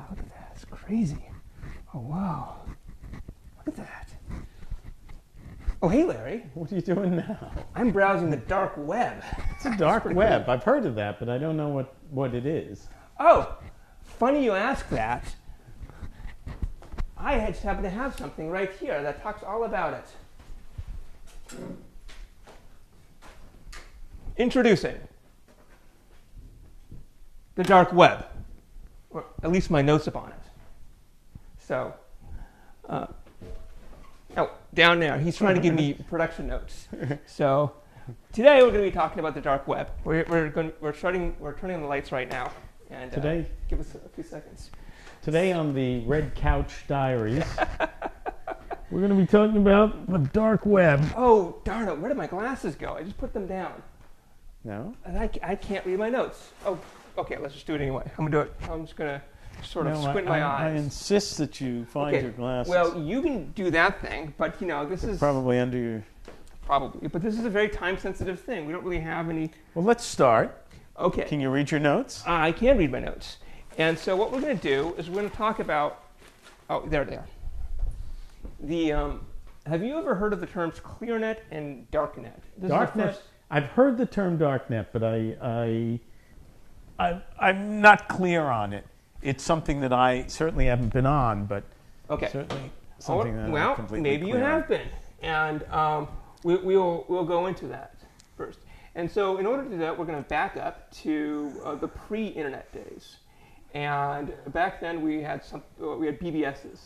Yeah, look at that. It's crazy. Oh, wow. Look at that. Oh, hey, Larry. What are you doing now? I'm browsing the dark web. It's a dark web. I've heard of that, but I don't know what, what it is. Oh, funny you ask that. I just happen to have something right here that talks all about it. Introducing the dark web, or at least my notes upon it. So, uh, oh, down there, he's trying to give me production notes. So, today we're going to be talking about the dark web. We're, we're, going, we're starting, we're turning on the lights right now. And uh, Today? give us a few seconds. Today on the Red Couch Diaries, we're going to be talking about the dark web. Oh, darn it, where did my glasses go? I just put them down. No? And I, I can't read my notes. Oh, okay, let's just do it anyway. I'm going to do it. I'm just going to sort of No, squint I, my I, I insist that you find Okay, your glasses. Well, you can do that thing, but you know, this is probably under your. probably, but this is a very time sensitive thing. We don't really have any. Well, let's start. Okay. Can you read your notes? Uh, I can read my notes. And so what we're going to do is we're going to talk about. Oh, there they are. The um, have you ever heard of the terms ClearNet and DarkNet? This is Darknet. I've heard the term darknet, but I, I, I, I'm not clear on it. It's something that I certainly haven't been on, but Okay. certainly Oh, something that well, I'm completely maybe you clear on. have been, and um, we, we'll we'll go into that first. And so, in order to do that, we're going to back up to uh, the pre-internet days. And back then, we had some uh, we had BBSs,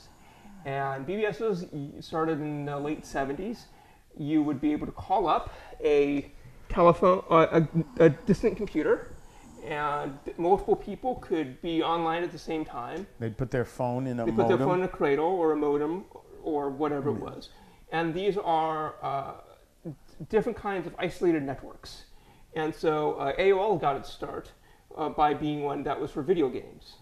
and BBSs started in the late '70s. You would be able to call up a telephone, uh, a, a distant computer, and multiple people could be online at the same time. They'd put their phone in a They put modem. their phone in a cradle or a modem or whatever it was. And these are uh, different kinds of isolated networks. And so uh, AOL got its start uh, by being one that was for video games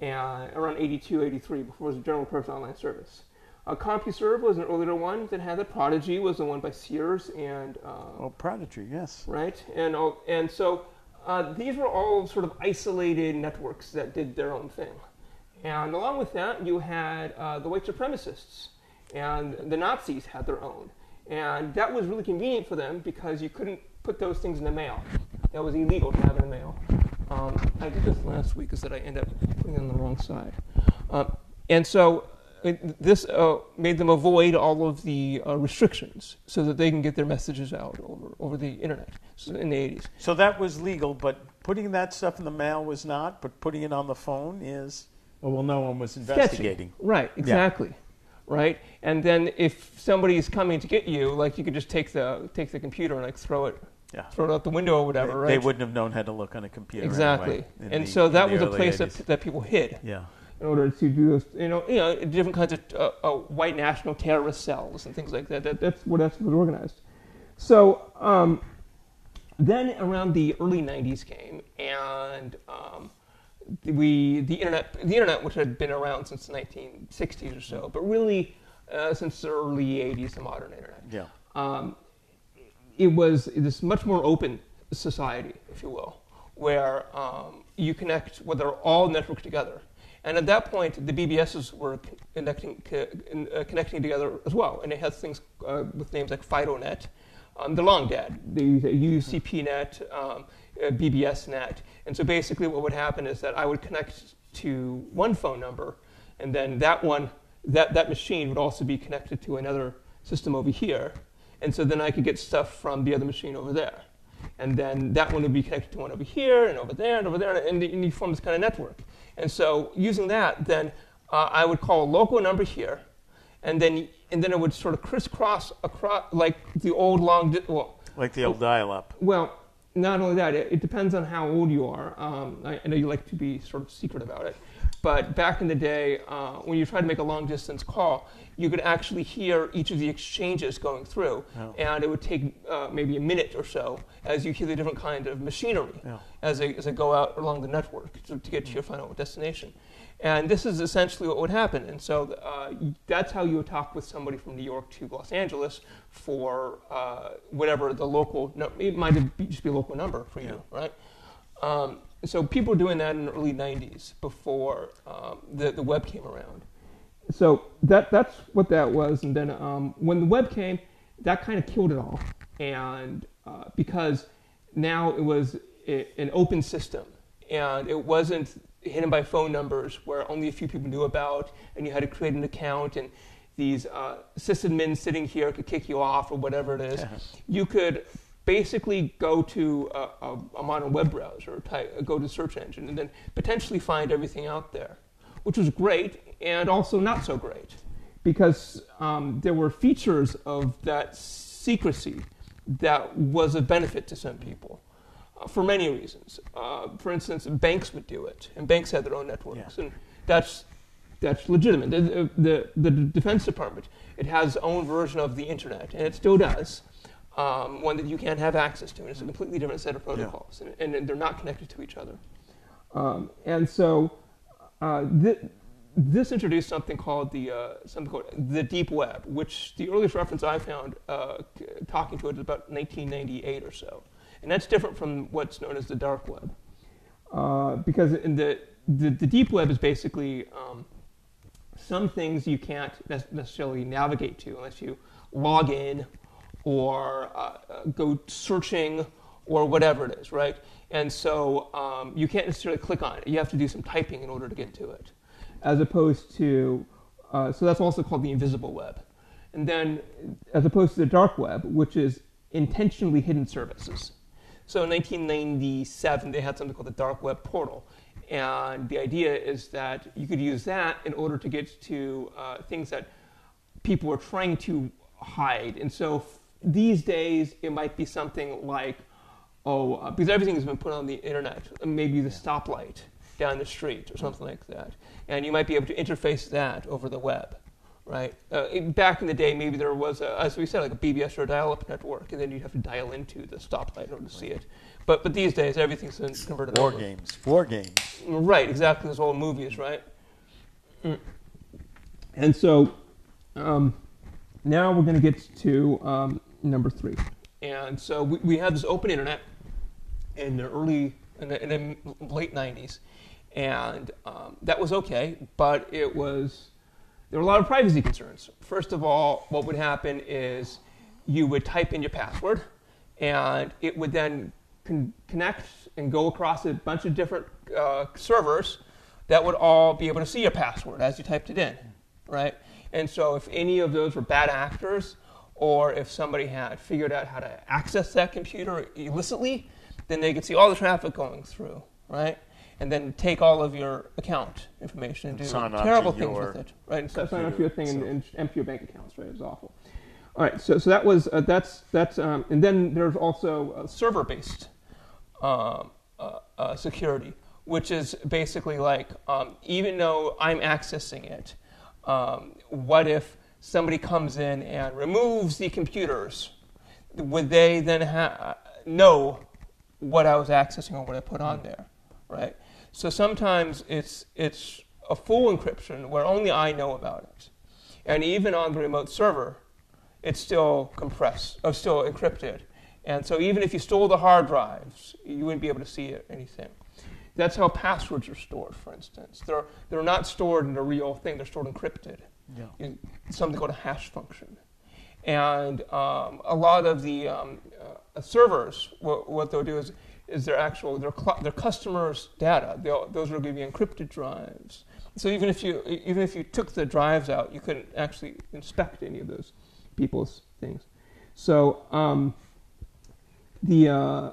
and around 82, 83, before it was a general purpose online service. Uh, CompuServe was an earlier one that had the Prodigy was the one by Sears and uh, Oh, Prodigy, yes. right? And all, and so uh, these were all sort of isolated networks that did their own thing. And along with that, you had uh, the white supremacists, and the Nazis had their own. And that was really convenient for them because you couldn't put those things in the mail. That was illegal to have in the mail. Um, I did this last week, is that I ended up putting it on the wrong side. Uh, and so this uh, made them avoid all of the uh, restrictions so that they can get their messages out over, over the internet so in the 80s. So that was legal, but putting that stuff in the mail was not. But putting it on the phone is. Oh, well, no one was investigating. Sketchy. Right, exactly. Right? And then if somebody's coming to get you, like you could just take the take the computer and like throw it Yeah. throw it out the window or They, whatever, right? they wouldn't have known how to look on a computer. exactly. anyway, and the- so that was a early place that, that people hid Yeah. In order to do those, you know, you know, different kinds of uh, uh, white national terrorist cells and things like that. that that's what that's was organized. So um, then around the early '90s came, and um, we the internet, the internet, which had been around since the 1960s or so, but really uh, since the early '80s, the modern internet Yeah. um, it was this much more open society, if you will, where um, you connect, where they're all networked together. And at that point, the BBSs were connecting, co- uh, connecting together as well. And it has things uh, with names like FidoNet, um, the long dead, the UCPNet, um, uh, BBSNet. And so basically, what would happen is that I would connect to one phone number, and then that one, that, that machine would also be connected to another system over here. And so then I could get stuff from the other machine over there. And then that one would be connected to one over here and over there and over there, and, and you form this kind of network. And so using that, then uh, I would call a local number here, and then and then it would sort of crisscross across like the old long. Di- well, Like the old dial-up. well, not only that, it, it depends on how old you are. Um, I, I know you like to be sort of secret about it, but back in the day, uh, when you tried to make a long distance call, you could actually hear each of the exchanges going through, Oh. and it would take uh, maybe a minute or so as you hear the different kind of machinery Yeah. as they, as they go out along the network to, to get to your final destination. And this is essentially what would happen. And so uh, that's how you would talk with somebody from New York to Los Angeles for uh, whatever the local, no, it might be, just be a local number for you, right? Um, so people were doing that in the early 90s before um, the, the web came around. So that, that's what that was. And then um, when the web came, that kind of killed it all. And uh, because now it was a, an open system and it wasn't hidden by phone numbers where only a few people knew about and you had to create an account and these uh, sysadmins sitting here could kick you off or whatever it is. You could basically go to a, a, a modern web browser, type, go to search engine, and then potentially find everything out there, which was great and also not so great because um, there were features of that secrecy that was a benefit to some people uh, for many reasons. Uh, for instance, banks would do it, and banks had their own networks, Yeah. and that's that's legitimate. The, the, the Defense Department it has its own version of the internet, and it still does. Um, one that you can't have access to, and it's a completely different set of protocols, and, and they're not connected to each other. Um, and so, uh, thi- this introduced something called the uh, something called the deep web, which the earliest reference I found uh, c- talking to it is about 1998 or so, and that's different from what's known as the dark web, uh, because in the, the the deep web is basically um, some things you can't ne- necessarily navigate to unless you log in or uh, go searching or whatever it is, right? And so um, you can't necessarily click on it. You have to do some typing in order to get to it, as opposed to uh, so that's also called the invisible web. And then, as opposed to the dark web, which is intentionally hidden services. So in 1997, they had something called the dark web portal. And the idea is that you could use that in order to get to uh, things that people were trying to hide. And so these days, it might be something like, oh, uh, because everything has been put on the internet, maybe the stoplight down the street or something like that. And you might be able to interface that over the web, right? Uh, in- back in the day, maybe there was, a, as we said, like a BBS or a dial-up network, and then you'd have to dial into the stoplight in order to see it. But, but these days, everything's been converted War over. games. War games. Right, exactly. Those old movies, right? Mm. And so um, now we're going to get to um, number three. And so we, we had this open internet in the early, in the, in the late 90s. And um, that was okay, but it was, there were a lot of privacy concerns. First of all, what would happen is you would type in your password, and it would then con- connect and go across a bunch of different uh, servers that would all be able to see your password as you typed it in, right? And so if any of those were bad actors, or if somebody had figured out how to access that computer illicitly, then they could see all the traffic going through, right? And then take all of your account information and do Sign terrible things with it, right? And so sign up computer your thing and, and empty your bank accounts, right? It's awful. All right, so, so that was uh, that's that's um, and then there's also uh, server-based um, uh, uh, security, which is basically like um, even though I'm accessing it, um, what if somebody comes in and removes the computers? Would they then ha- know what I was accessing or what I put on mm. there, right? So sometimes it's it's a full encryption where only I know about it, and even on the remote server, it's still compressed, or still encrypted. And so even if you stole the hard drives, you wouldn't be able to see it, anything. That's how passwords are stored, for instance. They're, they're not stored in a real thing, they're stored encrypted. Yeah. in something called a hash function. And um, a lot of the um, uh, servers, what, what they'll do is, is their actual, their, cl- their customers' data. Those will give you encrypted drives. So even if you even if you took the drives out, you couldn't actually inspect any of those people's things. So um, the uh,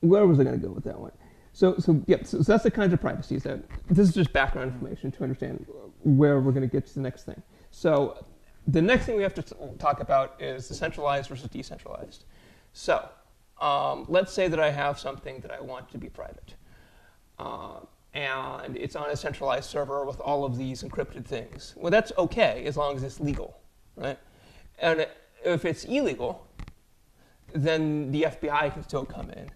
where was I going to go with that one? So so yeah, so, so that's the kinds of privacies that this is just background information to understand where we're going to get to the next thing. So the next thing we have to t- talk about is the centralized versus decentralized. So um, let's say that I have something that I want to be private. Uh, and it's on a centralized server with all of these encrypted things. Well, that's okay as long as it's legal, right? And if it's illegal, then the FBI can still come in,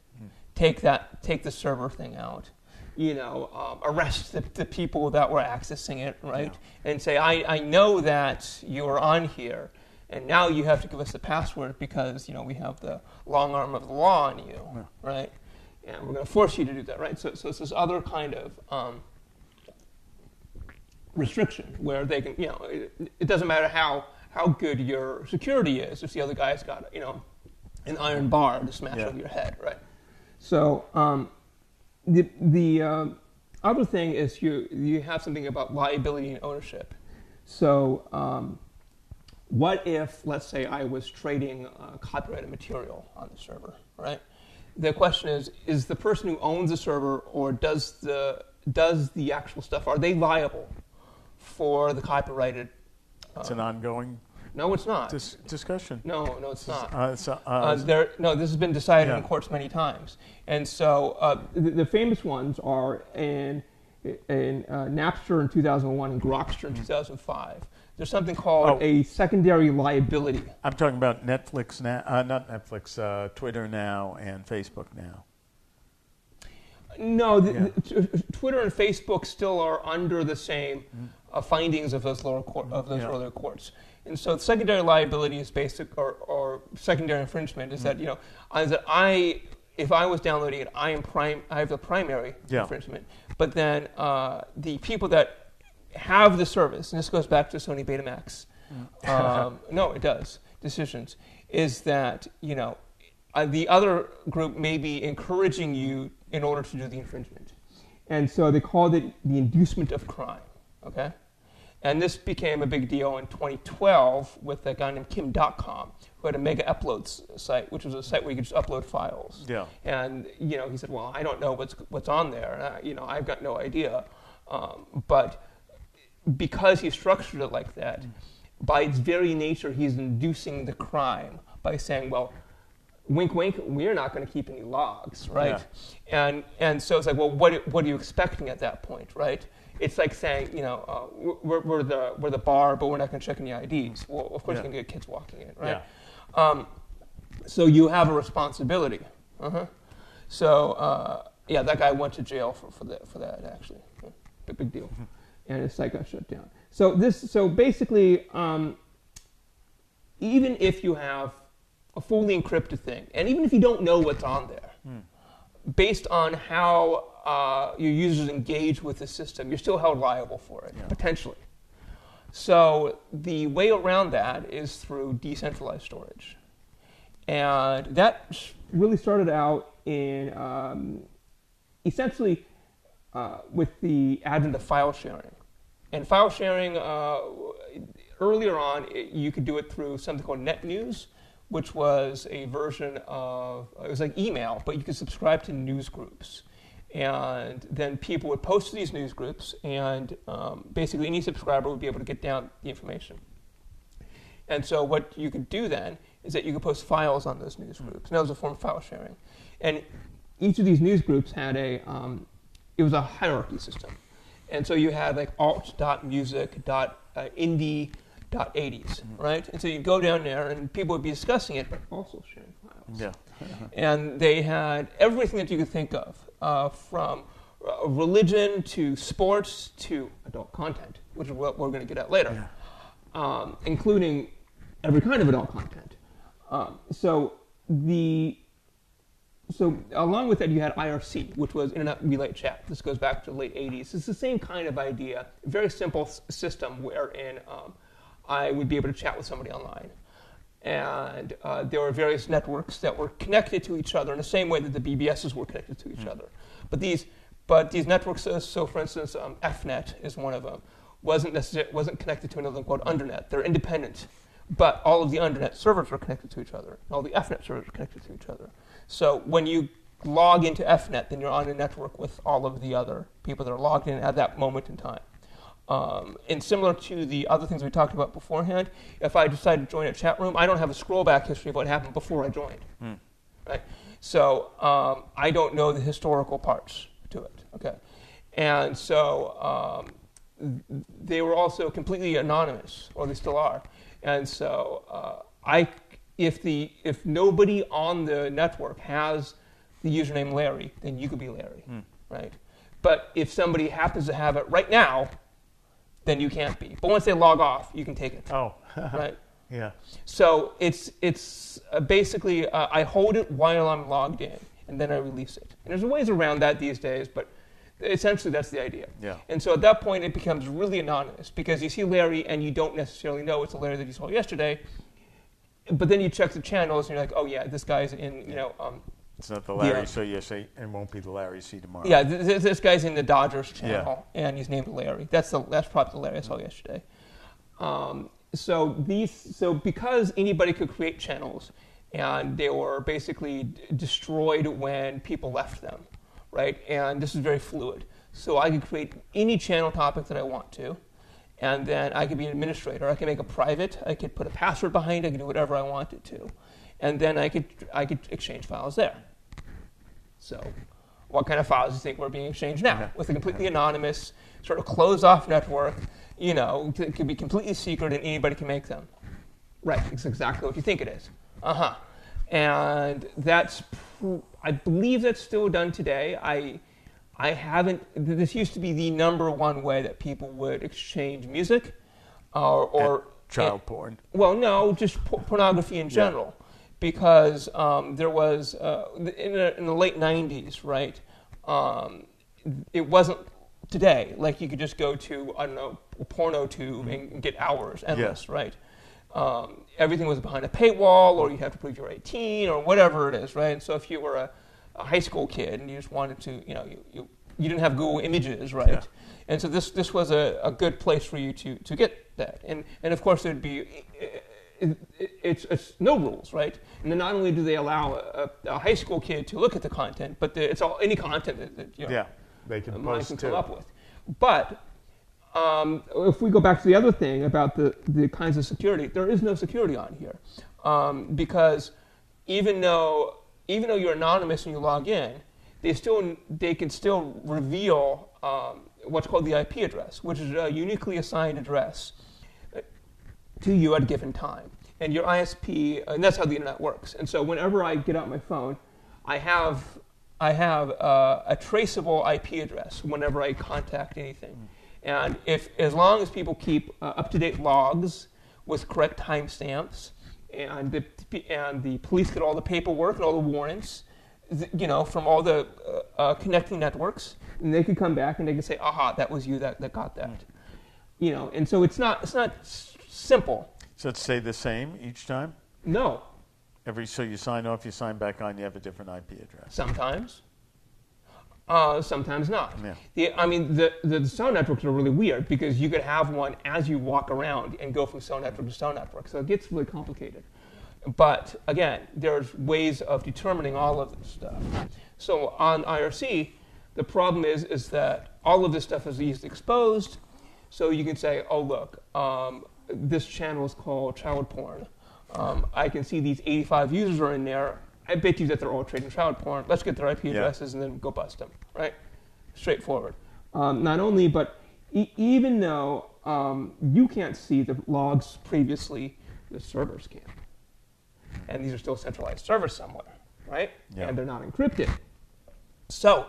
take that, take the server thing out, you know, um, arrest the, the people that were accessing it, right? And say, I, I know that you're on here, and now you have to give us the password because you know we have the long arm of the law on you, right? and we're going to force you to do that, right? So, so it's this other kind of um, restriction where they can, you know, it, it doesn't matter how how good your security is if the other guy's got, you know, an iron bar to smash Yeah. over your head, right? So um, the the um other thing is you you have something about liability and ownership. So um, what if, let's say, I was trading uh, copyrighted material on the server, right? The question is: Is the person who owns the server, or does the does the actual stuff are they liable for the copyrighted? It's an ongoing No, it's not. dis- discussion. No, no, it's not. Uh, uh, Uh, uh, there, no, this has been decided Yeah. in courts many times, and so uh, the, the famous ones are in in uh, Napster in 2001 and Grokster in 2005. There's something called Mm-hmm. Oh. a secondary liability. I'm talking about Netflix now, uh, not Netflix, uh, Twitter now and Facebook now. No, the, Yeah. the- t- Twitter and Facebook still are under the same uh, findings of those lower court, of those Mm-hmm. Yeah. earlier courts. And so, secondary liability is basic, or, or secondary infringement is Mm. that you know, is that I, if I was downloading it, I am prime, I have the primary Yeah. infringement. But then uh, the people that have the service, and this goes back to Sony Betamax. Mm. um, no, it does. Decisions is that you know uh, the other group may be encouraging you in order to do the infringement, and so they called it the inducement of crime. Okay, and this became a big deal in 2012 with a guy named Kim Dotcom who had a mega uploads site, which was a site where you could just upload files. Yeah. And you know, he said, "Well, I don't know what's what's on there. Uh, you know, I've got no idea." Um, but because he structured it like that, by its very nature, he's inducing the crime by saying, "Well, wink, wink, we're not going to keep any logs, right?" Yeah. And and so it's like, well, what what are you expecting at that point, right? It's like saying, you know, uh, we're, we're the we're the bar, but we're not going to check any IDs. Well, of course, Yeah. you're going to get kids walking in, right? Um, so you have a responsibility. Uh-huh. So uh, yeah, that guy went to jail for, for that for that actually. Yeah, Big, big deal. And his site got shut down. So this so basically, um, even if you have a fully encrypted thing, and even if you don't know what's on there, based on how uh, your users engage with the system, you're still held liable for it Yeah. potentially. So the way around that is through decentralized storage. And that really started out in um, essentially uh, with the advent of file sharing. And file sharing, uh, earlier on, it, you could do it through something called NetNews, which was a version of, it was like email, but you could subscribe to news groups. And then people would post to these news groups, and um, basically any subscriber would be able to get down the information. And so what you could do then is that you could post files on those news groups. And that was a form of file sharing. And each of these news groups had a, um, it was a hierarchy system. And so you had like alt.music, dot, uh, indie, dot 80s, right? And so you go down there and people would be discussing it, but also sharing files Yeah. and they had everything that you could think of, uh, from uh, religion to sports to adult content, which is what we're going to get at later, um, including every kind of adult content. Um, so the so along with that, you had IRC, which was Internet Relay Chat. This goes back to the late 80s. It's the same kind of idea, very simple s- system wherein um, I would be able to chat with somebody online. And uh, there were various networks that were connected to each other in the same way that the BBSs were connected to each other. But these, but these networks, uh, so for instance, um, EFnet is one of them, wasn't necessarily wasn't connected to another one called Undernet. They're independent, but all of the Undernet servers were connected to each other, and all the EFnet servers were connected to each other. So when you log into EFnet, then you're on a network with all of the other people that are logged in at that moment in time. Um, and similar to the other things we talked about beforehand, if I decide to join a chat room, I don't have a scroll back history of what happened before I joined. Right? So um, I don't know the historical parts to it. Okay, and so um, they were also completely anonymous, or they still are. And so uh, I, if the if nobody on the network has the username Larry, then you could be Larry, right? But if somebody happens to have it right now, then you can't be. But once they log off, you can take it, Oh, right? yeah. So it's it's uh, basically uh, I hold it while I'm logged in, and then I release it. And there's ways around that these days, but essentially that's the idea. Yeah. And so at that point, it becomes really anonymous because you see Larry and you don't necessarily know it's a Larry that you saw yesterday. But then you check the channels and you're like, oh yeah, this guy's in, you know, um, It's not the Larry, Yeah. so you say it won't be the Larry see tomorrow. yeah, th- th- this guy's in the Dodgers channel and he's named Larry. That's the that's probably the Larry I saw yesterday. Um, so these, so because anybody could create channels, and they were basically d- destroyed when people left them, right? And this is very fluid. So I could create any channel topic that I want to, and then I could be an administrator. I could make a private. I could put a password behind. I could do whatever I wanted to, and then I could I could exchange files there. So, what kind of files do you think were being exchanged now? With a completely anonymous, sort of closed off network, you know, it could be completely secret and anybody can make them. Right, it's exactly what you think it is. Uh huh. And that's, pr- I believe that's still done today. I, I haven't, this used to be the number one way that people would exchange music or, or Child porn. well, no, just por- pornography in general, because um, there was uh, in, the, in the late '90s, right? Um, it wasn't today. Like you could just go to I don't know a porno tube and get hours endless, right? Um, everything was behind a paywall, or you have to prove you're 18, or whatever it is, right? And so if you were a, a high school kid and you just wanted to, you know, you, you, you didn't have Google Images, right? Yeah. And so this this was a, a good place for you to, to get that. And and of course there'd be it, it, it's, it's no rules, right? And then not only do they allow a, a high school kid to look at the content, but the, it's all any content that, that you know, Yeah, they can post can come up with. But um, if we go back to the other thing about the, the kinds of security, there is no security on here um, because even though even though you're anonymous and you log in, they still they can still reveal um, what's called the IP address, which is a uniquely assigned address to you at a given time. And your ISP, and that's how the internet works. And so whenever I get out my phone, I have I have uh, a traceable IP address whenever I contact anything. And if as long as people keep uh, up to date logs with correct timestamps, and the and the police get all the paperwork and all the warrants, you know, from all the uh, uh, connecting networks, and they could come back and they could say, "Aha, that was you that, that got that." You know, and so it's not it's not simple. So it's say the same each time? No, Every so you sign off, you sign back on, you have a different IP address. sometimes. Uh, sometimes not. Yeah. The, I mean, the, the cell networks are really weird because you could have one as you walk around and go from cell network to cell network. So it gets really complicated. But again, there's ways of determining all of this stuff. So on IRC, the problem is is that all of this stuff is easily exposed. So you can say, oh look, um, this channel is called child porn. Um, I can see these 85 users are in there. I bet you that they're all trading child porn. Let's get their IP addresses and then go bust them, right? Straightforward. Um, not only, but e- even though um, you can't see the logs previously, the servers can. And these are still centralized servers somewhere, right? Yeah. And they're not encrypted. So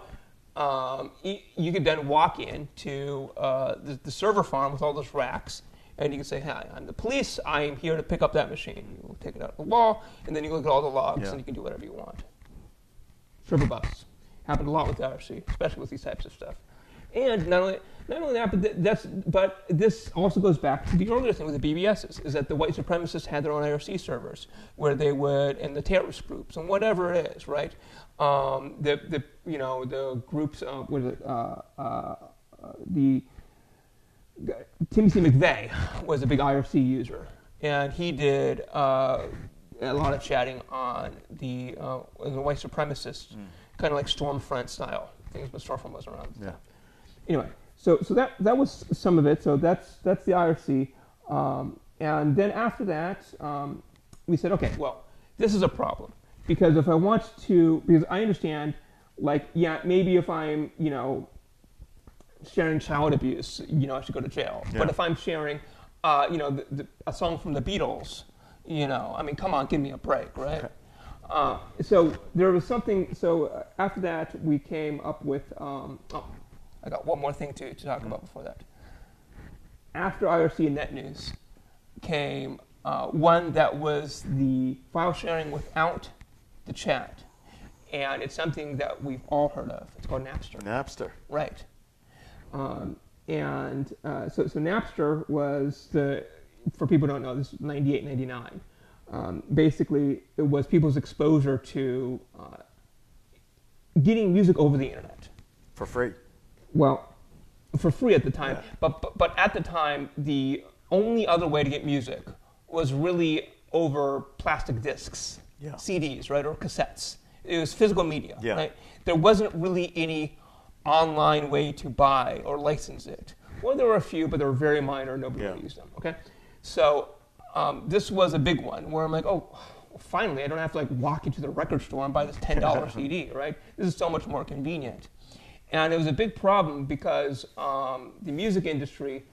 um, y- you could then walk into uh, the, the server farm with all those racks, and you can say, "Hi, I'm the police. I am here to pick up that machine." You take it out of the wall, and then you look at all the logs, Yeah. and you can do whatever you want. Server busts happened a lot with IRC, especially with these types of stuff. And not only not only that, but th- that's but this also goes back to the earlier thing with the BBSs, is that the white supremacists had their own IRC servers where they would and the terrorist groups and whatever it is, right? Um, the the you know the groups uh, what is it uh, uh, uh, the Timothy McVeigh was a big IRC user, and he did uh, a lot of chatting on the uh, the white supremacists, kind of like Stormfront style things, but Stormfront wasn't around. Yeah. Anyway, so so that that was some of it. So that's that's the IRC, um, and then after that, um, we said, okay, well, this is a problem because if I want to, because I understand, like, yeah, maybe if I'm, you know, sharing child abuse, you know, I should go to jail. Yeah. But if I'm sharing, uh, you know, the, the, a song from the Beatles, you know, I mean, come on, give me a break, right? Uh, so there was something. So uh, after that, we came up with. Um, oh, I got one more thing to, to talk about before that. After IRC and NetNews came uh, one that was the file sharing without the chat. and it's something that we've all heard of. It's called Napster. Napster. Right. Um, and uh, so, so Napster was the, for people who don't know, this is 98, 99. Um, basically, it was people's exposure to uh, getting music over the internet. For free. Well, for free at the time, Yeah. but, but but at the time, the only other way to get music was really over plastic discs, Yeah. CDs, right, or cassettes. It was physical media, Yeah. right? There wasn't really any online way to buy or license it. Well, there were a few, but they were very minor. Nobody Yeah. used them. Okay, so um, this was a big one where I'm like, oh, finally, I don't have to like walk into the record store and buy this ten dollar CD, right? This is so much more convenient. And it was a big problem because um, the music industry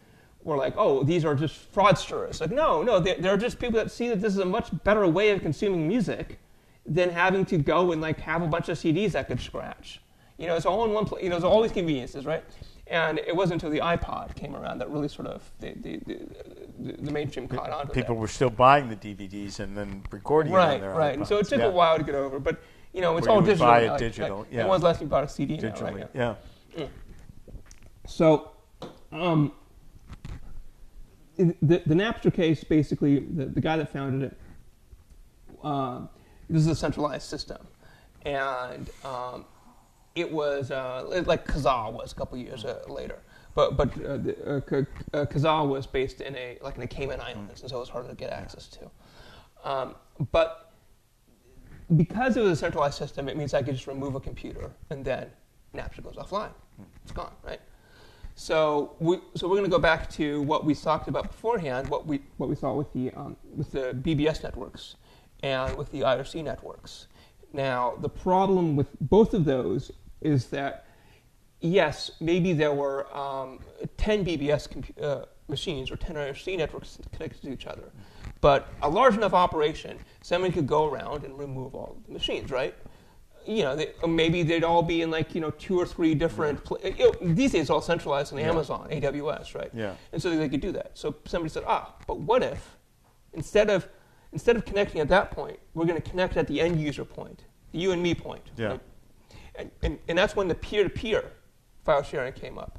were like, oh, these are just fraudsters. Like, no, no, they're, they're just people that see that this is a much better way of consuming music than having to go and like have a bunch of CDs that could scratch. You know, it's all in one place. You know, there's all these conveniences, right? And it wasn't until the iPod came around that really sort of the, the, the, the mainstream caught on to People that. were still buying the DVDs and then recording it on Right, right. And so it took Yeah. a while to get over, but you know, it's Where all you digital. buy it digital, like, yeah. And when's the last time you bought a CD now, right? Yeah. So, um, the, the Napster case, basically, the, the guy that founded it, uh, this is a centralized system. And um, it was uh, like Kazaa was a couple years uh, later. But, but uh, the, uh, uh, Kazaa was based in a, like in the Cayman Islands, and so it was harder to get access to. Um, but because it was a centralized system, it means I could just remove a computer and then Napster goes offline. It's gone, right? So we so we're going to go back to what we talked about beforehand, what we what we saw with the um, with the BBS networks and with the IRC networks. Now the problem with both of those is that yes, maybe there were um, 10 BBS compu- uh, machines or 10 IRC networks connected to each other, but a large enough operation, somebody could go around and remove all the machines, right? You know, they, maybe they'd all be in like you know two or three different. Pla- you know, these days, it's all centralized in Yeah. Amazon, AWS, right? Yeah. And so they could do that. So somebody said, ah, but what if instead of instead of connecting at that point, we're going to connect at the end user point, the you and me point. Yeah. right? And, and, and that's when the peer-to-peer file sharing came up.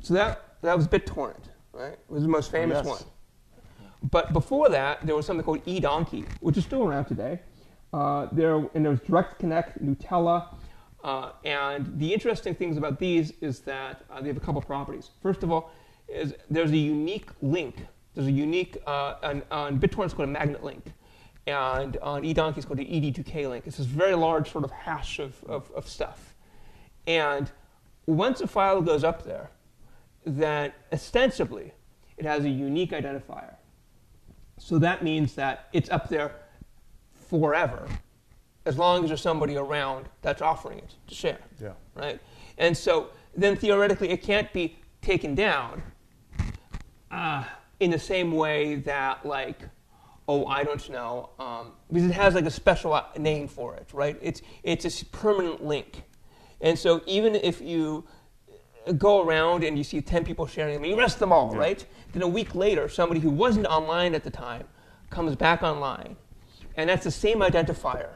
So that that was BitTorrent, right? It was the most famous yes. one. But before that, there was something called eDonkey, which is still around today. Uh, there and there was Direct Connect, Gnutella, uh, and the interesting things about these is that uh, they have a couple properties. First of all, is there's a unique link. There's a unique uh, on, on BitTorrent it's called a magnet link, and on eDonkey it's called an ED2K link. It's this very large sort of hash of, of, of stuff, and once a file goes up there, then ostensibly it has a unique identifier. So that means that it's up there forever, as long as there's somebody around that's offering it to share, Yeah. right? And so then theoretically it can't be taken down uh, in the same way that like oh I don't know um, because it has like a special uh, name for it, right? It's it's a permanent link, and so even if you go around and you see 10 people sharing them, you arrest them all, Yeah. right? Then a week later, somebody who wasn't online at the time comes back online, and that's the same identifier,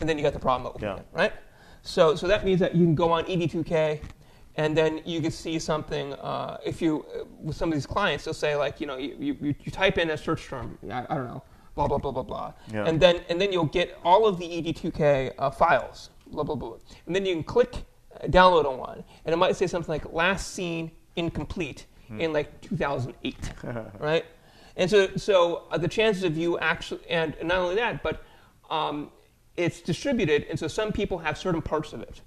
and then you got the problem open Yeah. again, right? So, so that means that you can go on E ED2K, and then you can see something. Uh, if you uh, with some of these clients, they'll say like, you know, you, you, you type in a search term, I, I don't know, blah blah blah blah blah, Yeah. and then and then you'll get all of the E ED2K uh, files, blah blah blah, and then you can click uh, download on one, and it might say something like last seen incomplete in like 2008, right? And so so uh, the chances of you actually, and not only that, but um, it's distributed, and so some people have certain parts of it.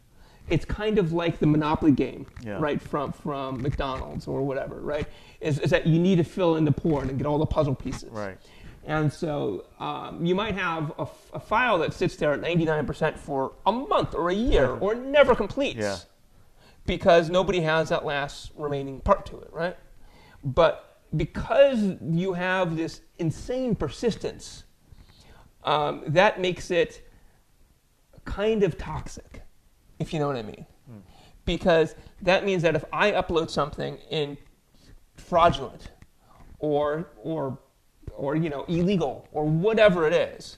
It's kind of like the Monopoly game, Yeah. right? From from McDonald's or whatever, right? Is, is that you need to fill in the port and get all the puzzle pieces, Right. And so um, you might have a, f- a file that sits there at 99% for a month or a year or never completes Yeah. because nobody has that last remaining part to it, right? But because you have this insane persistence, um, that makes it kind of toxic, if you know what I mean. Because that means that if I upload something in fraudulent or or or you know illegal or whatever it is,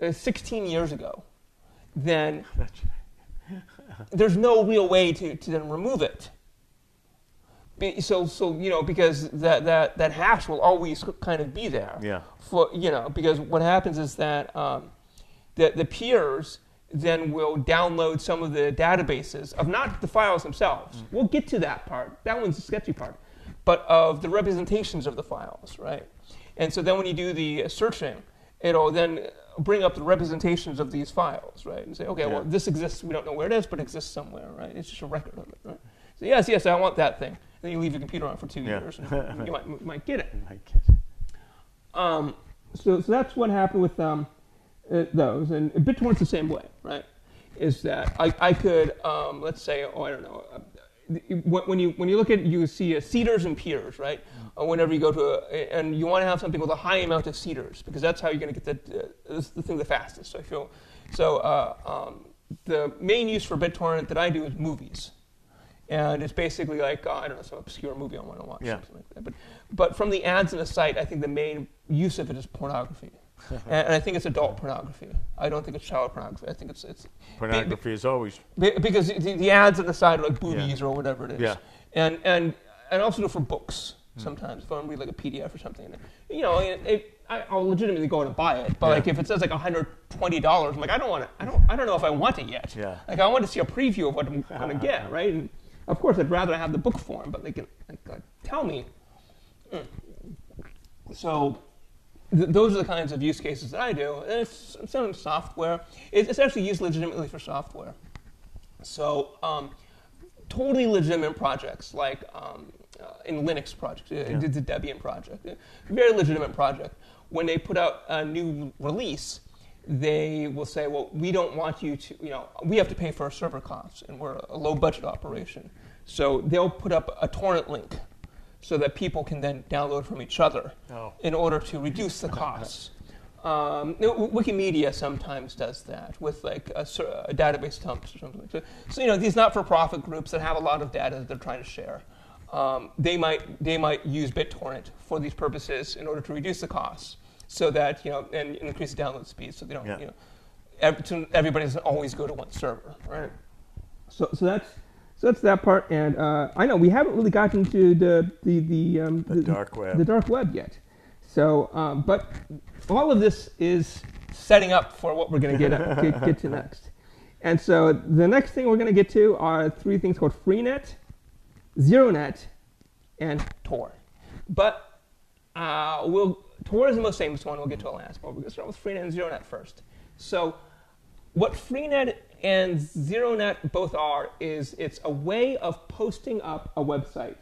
uh, 16 years ago, then there's no real way to, to then remove it. So, so you know, because that, that, that hash will always kind of be there. Yeah. For you know, because what happens is that um, the the peers then will download some of the databases of not the files themselves. Mm. We'll get to that part. That one's the sketchy part, but of the representations of the files, right? And so then when you do the searching, it'll then bring up the representations of these files, right? And say, okay, well, this exists. We don't know where it is, but it exists somewhere, right? It's just a record of it, right? So yes, yes, I want that thing. then you leave your computer on for two Yeah. years, and you might, you might get it. I guess. Um, so, so that's what happened with um, uh, those, and BitTorrent's the same way, right? Is that I, I could um, let's say oh I don't know uh, when when you when you look at you see uh, seeders and peers, right? Uh, whenever you go to a, and you want to have something with a high amount of seeders because that's how you're going to get the, uh, the thing the fastest. So I feel so uh, um, the main use for BitTorrent that I do is movies. And it's basically like uh, I don't know some obscure movie I want to watch, Yeah. something like that. But but from the ads in the site, I think the main use of it is pornography, and, and I think it's adult pornography. I don't think it's child pornography. I think it's it's Pornography is always. be- because the, the ads on the side are like boobies or whatever it is. Yeah. And and and also do for books Hmm. sometimes if I want to read like a PDF or something. And, you know, it, it, I, I'll legitimately go and buy it. But Yeah. like if it says like 120 dollars, I'm like I don't want it. I don't I don't know if I want it yet. Yeah. Like I want to see a preview of what I'm going to get, right? And of course, I'd rather have the book form, but they can like, uh, tell me. Mm. So th- those are the kinds of use cases that I do. And it's some software. It's, it's actually used legitimately for software. So um, totally legitimate projects like um, uh, in Linux projects, uh, Yeah. the, the Debian project, uh, very legitimate project. When they put out a new release, they will say, "Well, we don't want you to, you know, we have to pay for our server costs, and we're a low budget operation." So they'll put up a torrent link so that people can then download from each other Oh. in order to reduce the costs. Um, Wikimedia sometimes does that with like a, a database dumps or something like that. So you know these not-for-profit groups that have a lot of data that they're trying to share, um, they might they might use BitTorrent for these purposes in order to reduce the costs, so that you know and increase the download speed, so they don't Yeah. you know ev- so everybody doesn't always go to one server, right? So so that's so that's that part, and uh, I know we haven't really gotten to the the the, um, The dark web. the dark web yet. So, um, but all of this is setting up for what we're going to get, get get to next. And so the next thing we're going to get to are three things called Freenet, ZeroNet, and Tor. But uh, we'll Tor is the most famous one. We'll get to it last, but we're going to start with Freenet and ZeroNet first. So what Freenet and ZeroNet both are is it's a way of posting up a website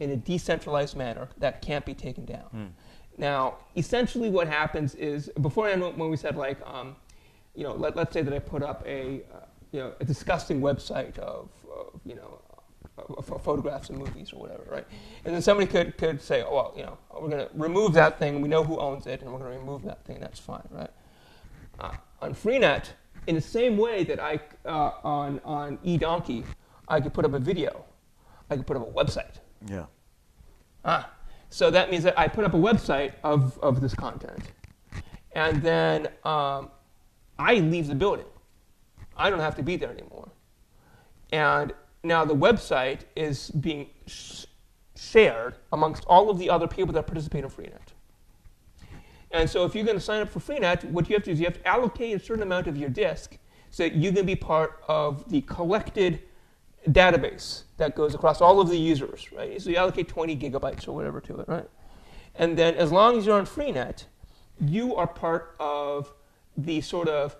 in a decentralized manner that can't be taken down. Now, essentially, what happens is beforehand when we said like, um, you know, let, let's say that I put up a, uh, you know, a disgusting website of, of you know, photographs and movies or whatever, right? And then somebody could, could say, oh, well, you know, we're going to remove that thing. We know who owns it, and we're going to remove that thing. That's fine, right? uh, on Freenet, in the same way that I uh, on on eDonkey, I could put up a video, I could put up a website. Yeah. Ah, so that means that I put up a website of of this content, and then um, I leave the building. I don't have to be there anymore, and now the website is being sh- shared amongst all of the other people that participate in Freenet. And so if you're going to sign up for Freenet, what you have to do is you have to allocate a certain amount of your disk so that you can be part of the collected database that goes across all of the users, right? So you allocate 20 gigabytes or whatever to it, right? And then as long as you're on Freenet, you are part of the sort of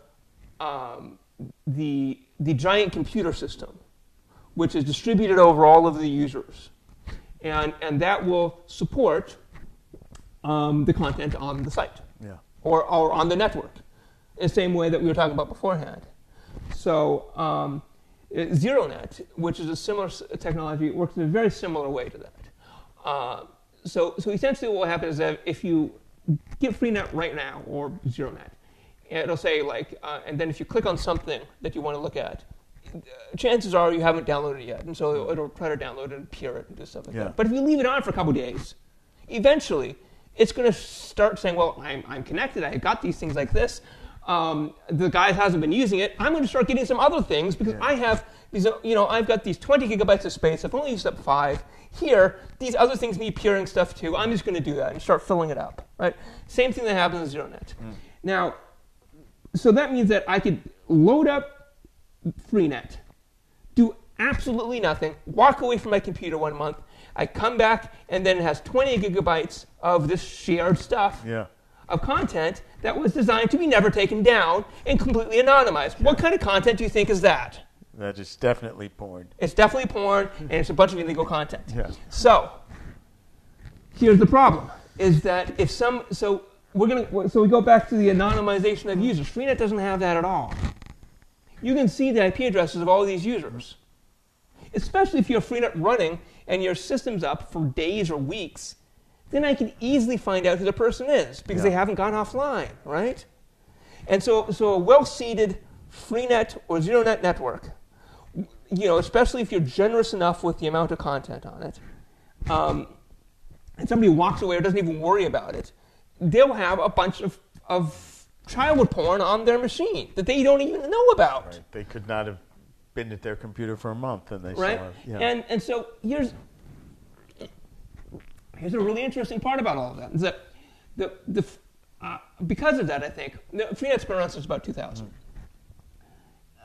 um, the, the giant computer system, which is distributed over all of the users. And, and that will support um, the content on the site Yeah. or, or on the network, in the same way that we were talking about beforehand. So um, ZeroNet, which is a similar technology, works in a very similar way to that. Uh, so, so essentially, what happens is that if you get Freenet right now or ZeroNet, it'll say like, uh, and then if you click on something that you want to look at, chances are you haven't downloaded it yet, and so it'll, it'll try to download it and peer it and do stuff like Yeah. that. But if you leave it on for a couple days, eventually it's going to start saying, well, I'm, I'm connected. I got these things like this. um, the guy hasn't been using it. I'm going to start getting some other things because Yeah. I have these. uh, You know, I've got these 20 gigabytes of space. I've only used up five. Here, these other things need peering stuff too. I'm just going to do that and start filling it up. Right. Same thing that happens in ZeroNet. Now, so that means that I could load up Freenet, do absolutely nothing, walk away from my computer one month. I come back, and then it has 20 gigabytes of this shared stuff Yeah. of content that was designed to be never taken down and completely anonymized. What kind of content do you think is that? That is definitely porn. It's definitely porn, and it's a bunch of illegal content. Yeah. So, here's the problem: is that if some so we're gonna so we go back to the anonymization of users. Freenet doesn't have that at all. You can see the IP addresses of all these users, especially if you have Freenet running and your system's up for days or weeks. Then I can easily find out who the person is because they haven't gone offline, right? And so, so a well-seeded Freenet or ZeroNet network, you know, especially if you're generous enough with the amount of content on it, um, and somebody walks away or doesn't even worry about it, they'll have a bunch of, of child porn on their machine that they don't even know about, Right. They could not have been at their computer for a month and they right? saw it. Yeah. And and so here's here's a really interesting part about all of that is that the the uh, because of that, I think the been around since about 2000.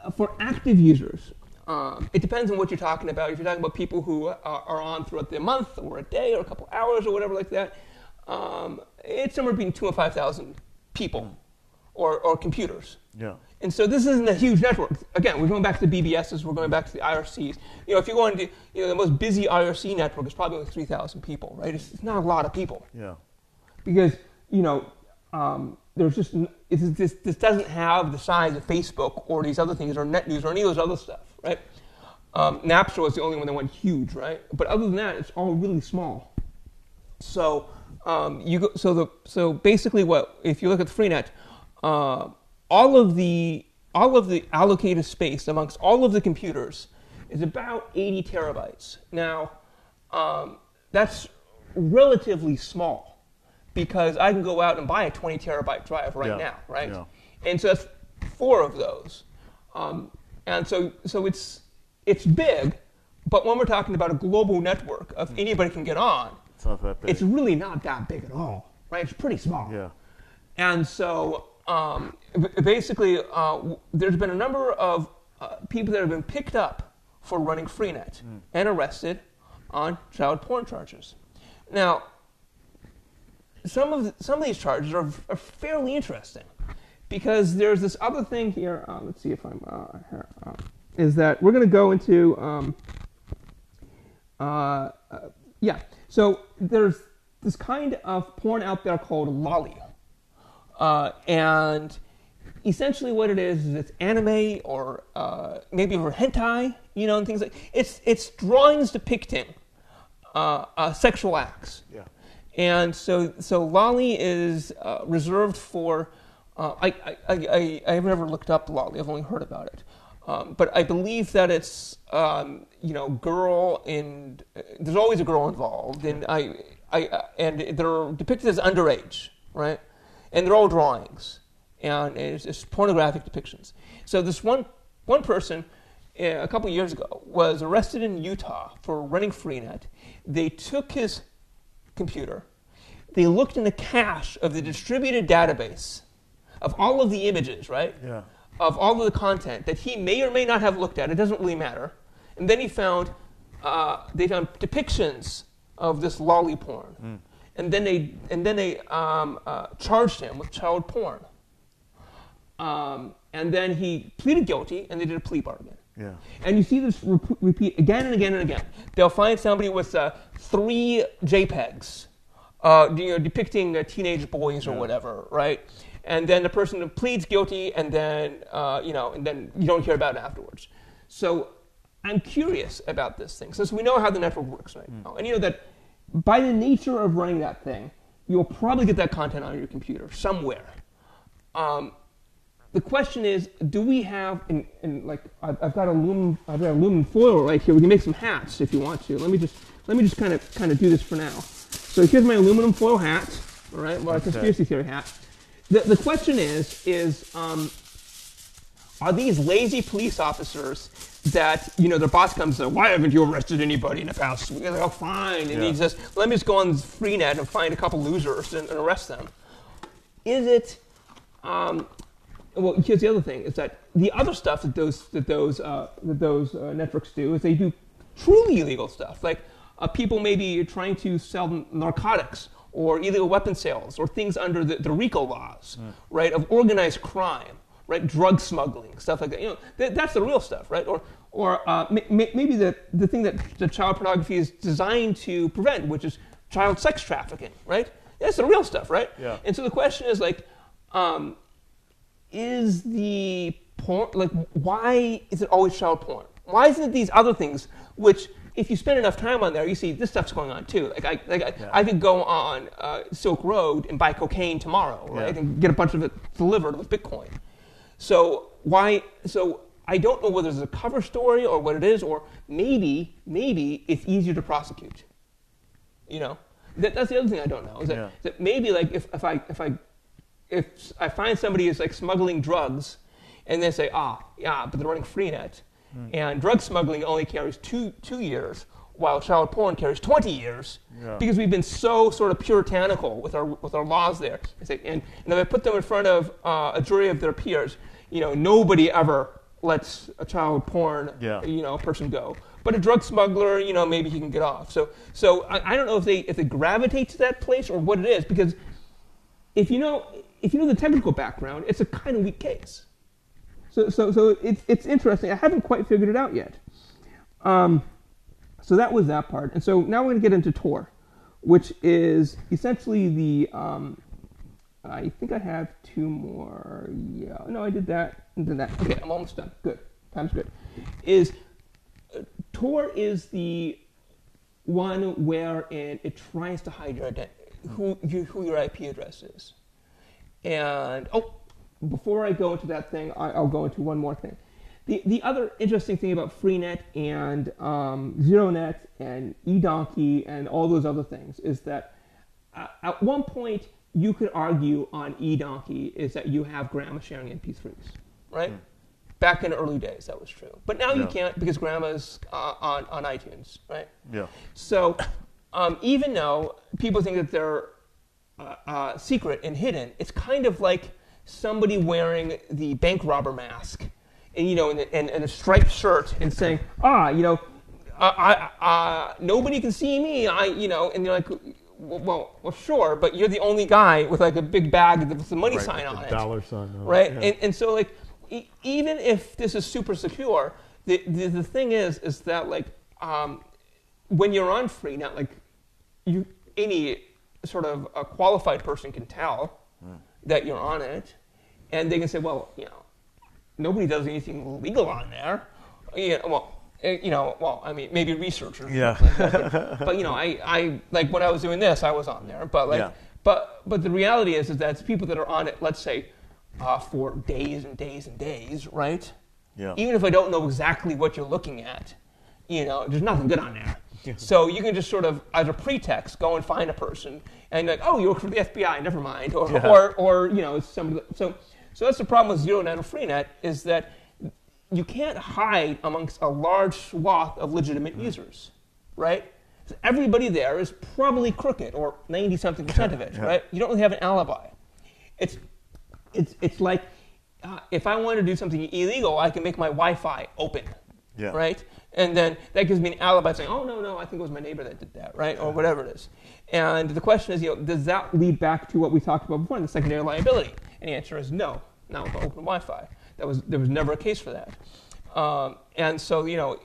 Uh, for active users, um, it depends on what you're talking about. If you're talking about people who are, are on throughout the month or a day or a couple hours or whatever like that, um, it's somewhere between two and five thousand people or, or computers. yeah. And so this isn't a huge network. Again, we're going back to the BBSs, we're going back to the IRCs. You know, if you go into, you know, the most busy IRC network is probably like 3,000 people, right? It's, it's not a lot of people Yeah. because, you know, um, there's just, it's, this, this doesn't have the size of Facebook or these other things or NetNews or any of those other stuff, right? Um, Napster was the only one that went huge, right? But other than that, it's all really small. So um, you go, so the so basically what if you look at the Freenet, uh, all of the all of the allocated space amongst all of the computers is about 80 terabytes. Now um, that's relatively small because I can go out and buy a 20 terabyte drive right Yeah, now, right? yeah. And so that's four of those, um, and so so it's it's big, but when we're talking about a global network of anybody can get on, It's not that big. it's really not that big at all, right? It's pretty small. yeah. And so um, basically, uh, w- there's been a number of uh, people that have been picked up for running Freenet and arrested on child porn charges. Now, some of the, some of these charges are, are fairly interesting because there's this other thing here. Uh, let's see if I'm uh, here. Uh, is that we're going to go into um, uh, uh, yeah. So there's this kind of porn out there called lolly, uh, and essentially what it is is it's anime or uh, maybe or hentai, you know, and things like it's it's drawings depicting uh, uh, sexual acts. Yeah. And so, so Lolly is uh, reserved for. Uh, I, I, I, I, I've never looked up Lolly. I've only heard about it. Um, but I believe that it's, um, you know, girl and uh, there's always a girl involved, and I, I, uh, and they're depicted as underage, right? And they're all drawings, and it's, it's pornographic depictions. So this one, one person uh, a couple years ago was arrested in Utah for running Freenet. They took his computer. They looked in the cache of the distributed database of all of the images, right? Yeah. Of all of the content that he may or may not have looked at. It doesn't really matter. And then he found uh, they found depictions of this lolly porn, and then they and then they um, uh, charged him with child porn. Um, and then he pleaded guilty, and they did a plea bargain. Yeah. And you see this rep- repeat again and again and again. They'll find somebody with uh, three JPEGs, uh, you know, depicting uh, teenage boys or Yeah. whatever, right? And then the person pleads guilty, and then uh, you know, and then you don't hear about it afterwards. So I'm curious about this thing, since we know how the network works right now, and you know that by the nature of running that thing, you'll probably get that content on your computer somewhere. Um, the question is, do we have, and, and like I've, I've got aluminum, I've got a aluminum foil right here. We can make some hats if you want to. Let me just, let me just kind of, kind of do this for now. So here's my aluminum foil hat. All right, well, a conspiracy theory hat. the, the question is is um, are these lazy police officers that you know their boss comes and says, why haven't you arrested anybody in the past week? Like, oh fine, and he says, let me just go on Freenet and find a couple losers and, and arrest them. Is it? Um, well, here's the other thing: is that the other stuff that those that those uh, that those uh, networks do is they do truly illegal stuff, like uh, people maybe trying to sell narcotics or illegal weapon sales or things under the, the RICO laws, right? Of organized crime, right? Drug smuggling, stuff like that. You know, th- that's the real stuff, right? Or or uh, maybe the the thing that the child pornography is designed to prevent, which is child sex trafficking, right? That's the real stuff, right? Yeah. And so the question is like. Um, is the porn like why is it always child porn? Why isn't it these other things which if you spend enough time on there, you see this stuff's going on too. Like I, like I, Yeah. I could go on uh, Silk Road and buy cocaine tomorrow, right, Yeah. and get a bunch of it delivered with Bitcoin. So why? So I don't know whether it's a cover story or what it is, or maybe maybe it's easier to prosecute. You know, that, that's the other thing I don't know is that, Yeah. that maybe like if, if I if I if I find somebody who's like smuggling drugs, and they say, ah, yeah, but they're running free Freenet, and drug smuggling only carries two two years, while child porn carries twenty years, Yeah. because we've been so sort of puritanical with our with our laws there. And, and if I put them in front of uh, a jury of their peers, you know, nobody ever lets a child porn, Yeah. you know, person go. But a drug smuggler, you know, maybe he can get off. So, so I, I don't know if they if they gravitate to that place or what it is, because if you know if you know the technical background, it's a kind of weak case. So so so it's it's interesting. I haven't quite figured it out yet. Um, so that was that part, and so now we're going to get into Tor, which is essentially the. Um, I think I have two more. Yeah, no, I did that and then that. Okay, I'm almost done. Good, time's good. Is uh, Tor is the one wherein it tries to hide your ident- who you, who your IP address is. And oh, before I go into that thing, I, I'll go into one more thing. The the other interesting thing about Freenet and um, ZeroNet and eDonkey and all those other things is that uh, at one point you could argue on eDonkey is that you have grandma sharing MP3s, right? Back in the early days, that was true. But now you can't because grandma's uh, on on iTunes, right? Yeah. So, um, even though people think that they're uh, uh, secret and hidden, it's kind of like somebody wearing the bank robber mask, and you know, and a striped shirt, and saying, "Ah, you know, I, I, uh, nobody can see me." I, you know, and they're like, "Well, well, sure, but you're the only guy with like a big bag with the money Right, sign on the it." dollar sign on it, right? yeah. And, and so like e- even if this is super secure, the, the the thing is is that like um, when you're on Freenet like you any sort of a qualified person can tell that you're on it, and they can say, well, you know, nobody does anything legal on there. Know, well. eh, You know, well, I mean, maybe researchers. Yeah. like that, but, but, you know, I, I like when I was doing this, I was on there. But like, Yeah. but but the reality is, is that it's people that are on it. Let's say uh, for days and days and days, right? Yeah. Even if I don't know exactly what you're looking at, you know, there's nothing good on there. So you can just sort of, as a pretext, go and find a person and like, oh, you work for the FBI, never mind, or Yeah. or, or you know, somebody. So so that's the problem with ZeroNet or FreeNet is that you can't hide amongst a large swath of legitimate users, right? So everybody there is probably crooked, or ninety something percent of it, Yeah. right? You don't really have an alibi. It's it's it's like uh, if I want to do something illegal, I can make my Wi-Fi open, Yeah. right? And then that gives me an alibi saying, "Oh no, no, I think it was my neighbor that did that," right, or whatever it is. And the question is, you know, does that lead back to what we talked about before, the secondary liability? And the answer is no, not with open Wi-Fi. That was there was never a case for that. Um, and so you know,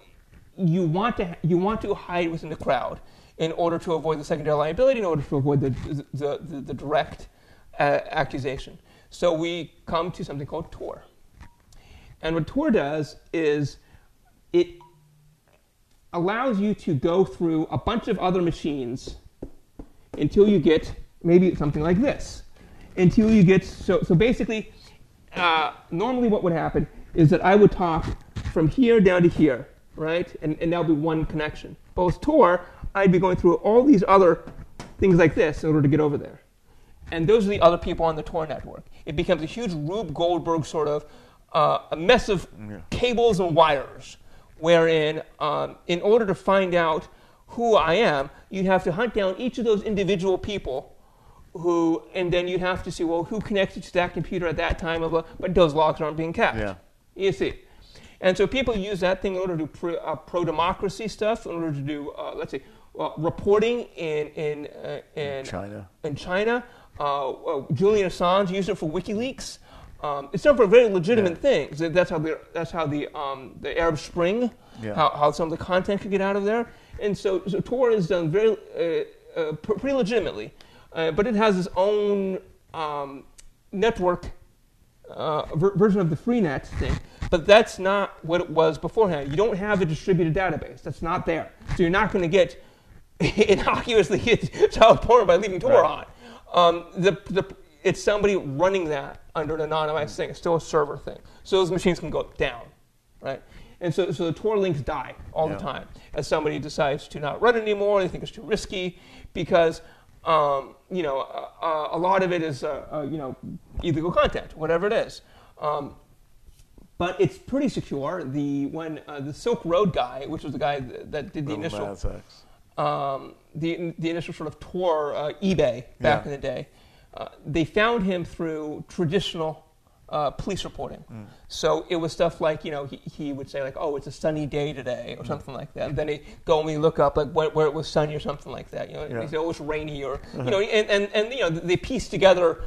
you want to you want to hide within the crowd in order to avoid the secondary liability, in order to avoid the the, the, the direct uh, accusation. So we come to something called Tor. And what Tor does is it allows you to go through a bunch of other machines until you get maybe something like this. Until you get so so basically, uh, normally what would happen is that I would talk from here down to here, right? And and that would be one connection. But with Tor, I'd be going through all these other things like this in order to get over there. and those are the other people on the Tor network. It becomes a huge Rube Goldberg sort of uh, a mess of cables and wires, wherein um, in order to find out who I am, you'd have to hunt down each of those individual people who, and then you'd have to see, well, who connected to that computer at that time, blah, blah, but those logs aren't being kept. Yeah. You see. And so people use that thing in order to do pro, uh, pro-democracy stuff, in order to do, uh, let's say, uh, reporting in, in, uh, in China. In China. Uh, uh, Julian Assange used it for WikiLeaks. Um, it's done for very legitimate Yeah. things. That's how the, that's how the, um, the Arab Spring, Yeah. how, how some of the content could get out of there. And so, so Tor is done very, uh, uh, pretty legitimately. Uh, but it has its own um, network uh, ver- version of the freenet thing, but that's not what it was beforehand. You don't have a distributed database. That's not there. So you're not going to get innocuously hit child porn by leaving Tor Right. on. Um, the, the, it's somebody running that under an anonymized thing. It's still a server thing. So those machines can go down, right? And so, so the Tor links die all Yeah. the time as somebody decides to not run anymore. They think it's too risky because, um, you know, uh, uh, a lot of it is, uh, uh, you know, illegal content, whatever it is. Um, but it's pretty secure. The when uh, the Silk Road guy, which was the guy that, that did the Little initial um, the, the initial sort of Tor uh, eBay back Yeah. in the day, uh, they found him through traditional uh, police reporting. Mm. So it was stuff like, you know, he, he would say like, oh, it's a sunny day today Mm. or something like that. And then he go and we look up like where, where it was sunny or something like that. You know, Yeah. Uh-huh. he say, oh, it's rainy or, you know, and, and, and, you know, they pieced together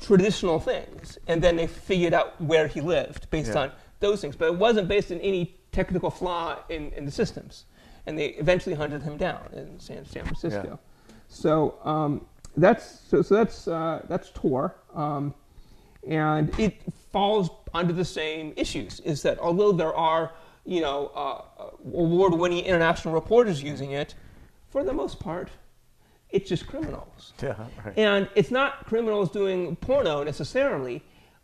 traditional things and then they figured out where he lived based Yeah. on those things. But it wasn't based on any technical flaw in, in the systems. And they eventually hunted him down in San, San Francisco. So um, that's so, so that's uh, that's Tor, um, and it falls under the same issues. Is that although there are you know uh, award-winning international reporters using it, for the most part, it's just criminals. Yeah, right. And it's not criminals doing porno necessarily,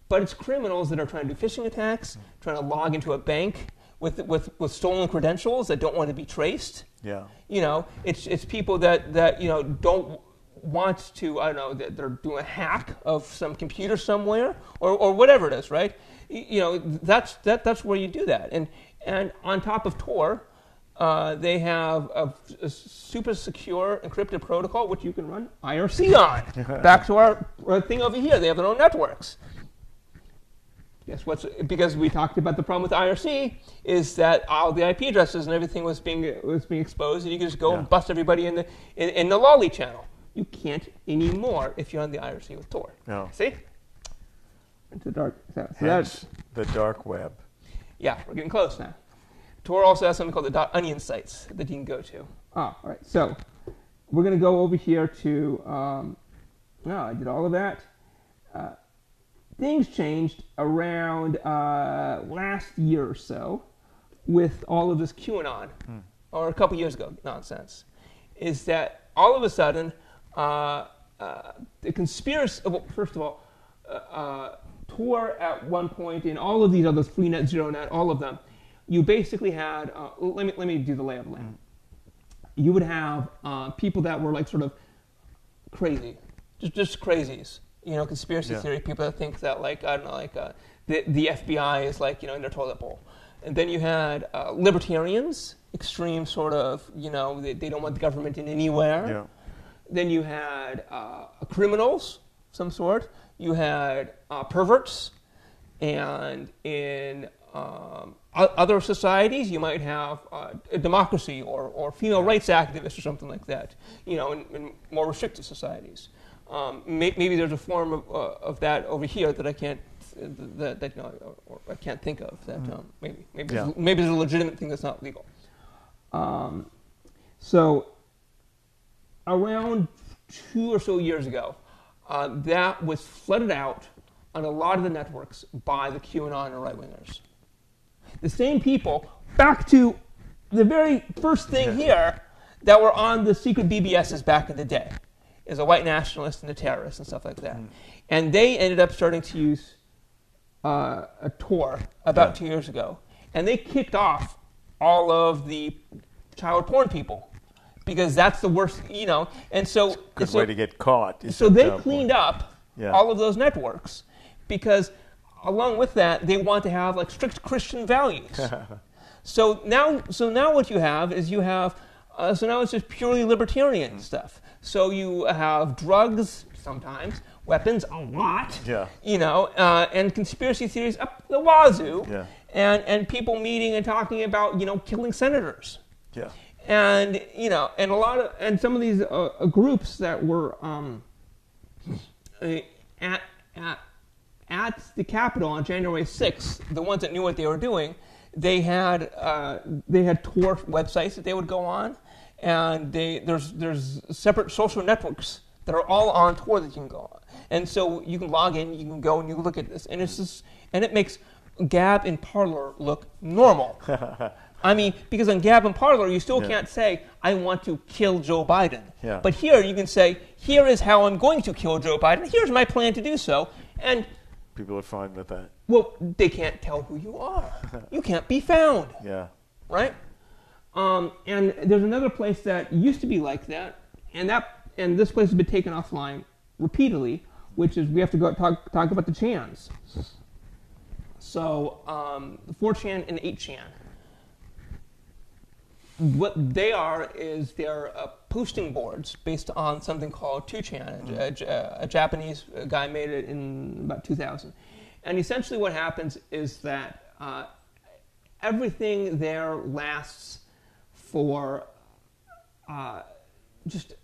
but it's criminals that are trying to do phishing attacks, trying to log into a bank with, with, with stolen credentials that don't want to be traced. yeah. You know, it's, it's people that, that, you know, don't want to, I don't know, they're doing a hack of some computer somewhere or, or whatever it is, right? You know, that's, that, that's where you do that. And, and on top of Tor, uh, they have a, a super secure encrypted protocol which you can run IRC on. Back to our, our thing over here, they have their own networks. Guess what's because we talked about the problem with IRC is that all the IP addresses and everything was being was being exposed, and you could just go Yeah. and bust everybody in the in, in the lolly channel. You can't anymore if you're on the IRC with Tor. No. See? Into the dark. So, so that's the dark web. yeah, we're getting close now. Tor also has something called the dot .onion sites that you can go to. Ah, all right. So we're going to go over here to. Um, no, I did all of that. Uh, things changed around uh, last year or so with all of this QAnon, or a couple years ago nonsense. Is that all of a sudden uh, uh, the conspiracy? Well, first of all, uh, uh, Tor at one point in all of these others, FreeNet, ZeroNet, all of them, you basically had. Uh, let me let me do the lay of the land. You would have uh, people that were like sort of crazy, just just crazies. You know, conspiracy Yeah. theory people that think that like I don't know, like uh, the the FBI is like you know in their toilet bowl, and then you had uh, libertarians, extreme sort of you know they, they don't want the government in anywhere. Then you had uh, criminals, some sort. You had uh, perverts, and in um, other societies, you might have uh, a democracy or, or female rights activists or something like that. You know, in, in more restricted societies. Um, may, maybe there's a form of, uh, of that over here that I can't that, that you know, or, or I can't think of. That um, maybe maybe Yeah. there's, maybe there's a legitimate thing that's not legal. Um, so around two or so years ago, uh, that was flooded out on a lot of the networks by the QAnon and right wingers. The same people, back to the very first thing here, that were on the secret BBSs back in the day, is a white nationalist and a terrorist and stuff like that. And they ended up starting to use uh, a Tor about Yeah. two years ago, and they kicked off all of the child porn people because that's the worst, you know. And so, Good so, way to get caught. so they cleaned point. up Yeah. all of those networks because along with that they want to have like strict christian values so now so now what you have is you have uh, so now it's just purely libertarian Mm. stuff so you have drugs sometimes weapons a lot Yeah. you know uh, and conspiracy theories up the wazoo Yeah. and and people meeting and talking about you know killing senators Yeah. And you know, and a lot of and some of these uh, uh, groups that were um, uh, at at at the Capitol on January sixth, the ones that knew what they were doing, they had uh, they had Tor websites that they would go on, and they there's there's separate social networks that are all on Tor that you can go on, and so you can log in, you can go and you look at this, and it's just and it makes Gab and Parler look normal. I mean, because on Gab and Parler, you still Yeah. can't say, I want to kill Joe Biden. Yeah. But here, you can say, here is how I'm going to kill Joe Biden. Here's my plan to do so. And, People are fine with that. well, they can't tell who you are. You can't be found, Yeah. right? Um, and there's another place that used to be like that, and that and this place has been taken offline repeatedly, which is we have to go talk, talk about the Chans. So, um, 4chan and 8chan. What they are is they're uh, posting boards based on something called 2chan. A, a, a Japanese guy made it in about 2000. And essentially, what happens is that uh, everything there lasts for uh, just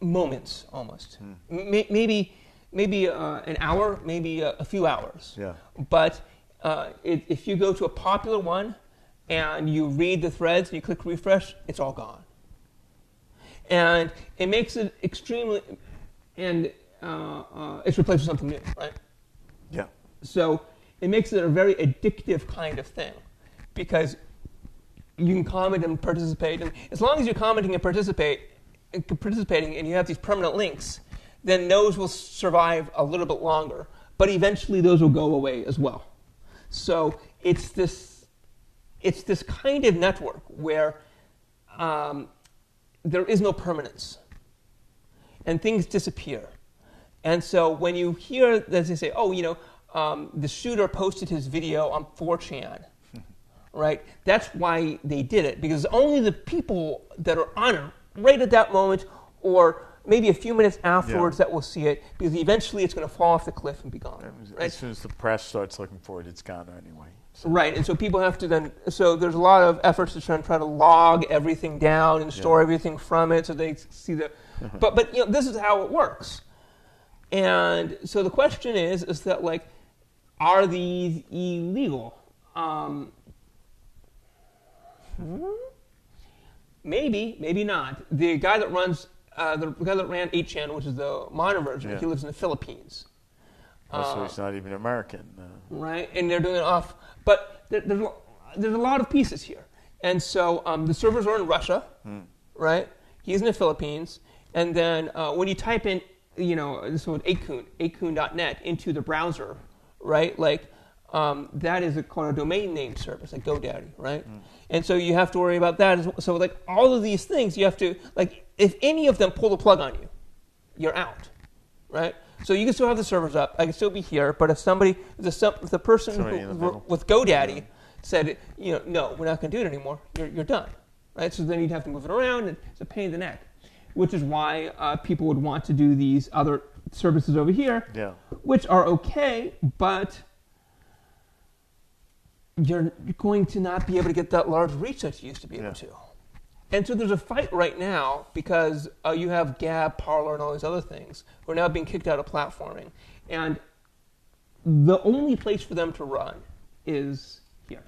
moments almost. M- maybe maybe uh, an hour, maybe a, a few hours. Yeah. But uh, it, if you go to a popular one and you read the threads and you click refresh, it's all gone. And it makes it extremely, and uh, uh, it's replaced with something new, right? Yeah. So it makes it a very addictive kind of thing because you can comment and participate, and as long as you're commenting and participate, and participating, and you have these permanent links, then those will survive a little bit longer. But eventually, those will go away as well. So it's this, it's this kind of network where um, there is no permanence, and things disappear. And so when you hear that they say, "Oh, you know, um, the shooter posted his video on 4chan," right? That's why they did it because only the people that are on it right at that moment, or maybe a few minutes afterwards, Yeah. that will see it because eventually it's going to fall off the cliff and be gone. Right? As soon as the press starts looking for it, it's gone anyway. So, Right, and so people have to then. So there's a lot of efforts to try and try to log everything down and store Yeah. everything from it, so they see the. but but you know this is how it works, and so the question is is that like, are these illegal? Um, hmm? Maybe, maybe not. The guy that runs, uh, the guy that ran 8chan, which is the modern version, Yeah. he lives in the Philippines also, Uh, he's not even American. Uh, right? And they're doing it off. But there, there's, a- there's a lot of pieces here. And so um, the servers are in Russia, right? He's in the Philippines. And then uh, when you type in, you know, this one, 8kun, 8kun.net into the browser, right? Like, um, that is a, called a domain name service, like GoDaddy, right? And so you have to worry about that. As well. So, like, all of these things, you have to, like, if any of them pull the plug on you, you're out, right? So you can still have the servers up. I can still be here, but if somebody, if the, if the person who, the with GoDaddy said, you know, no, we're not going to do it anymore, you're, you're done, right? So then you'd have to move it around, and it's a pain in the neck, which is why uh, people would want to do these other services over here, yeah. which are okay, but you're going to not be able to get that large reach that you used to be able Yeah. to. And so there's a fight right now because uh, you have Gab, Parler, and all these other things who are now being kicked out of platforming. And the only place for them to run is here.